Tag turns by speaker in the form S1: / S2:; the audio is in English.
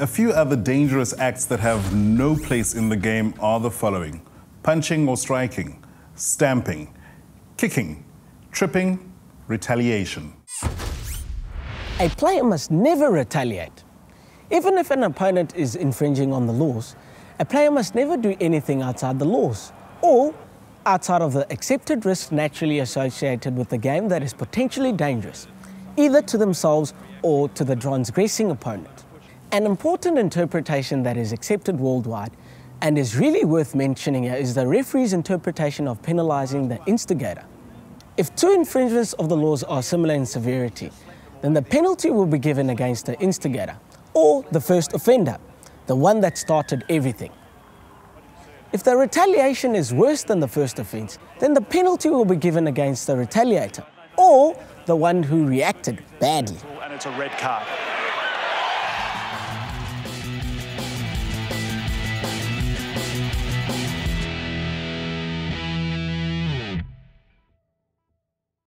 S1: A few other dangerous acts that have no place in the game are the following punching or striking, stamping, kicking, tripping, retaliation.
S2: A player must never retaliate. Even if an opponent is infringing on the laws, a player must never do anything outside the laws or outside of the accepted risk naturally associated with the game that is potentially dangerous, either to themselves or to the transgressing opponent. An important interpretation that is accepted worldwide and is really worth mentioning here is the referee's interpretation of penalizing the instigator. If two infringements of the laws are similar in severity, then the penalty will be given against the instigator or the first offender, the one that started everything. If the retaliation is worse than the first offence, then the penalty will be given against the retaliator or the one who reacted badly.
S3: And it's a red card.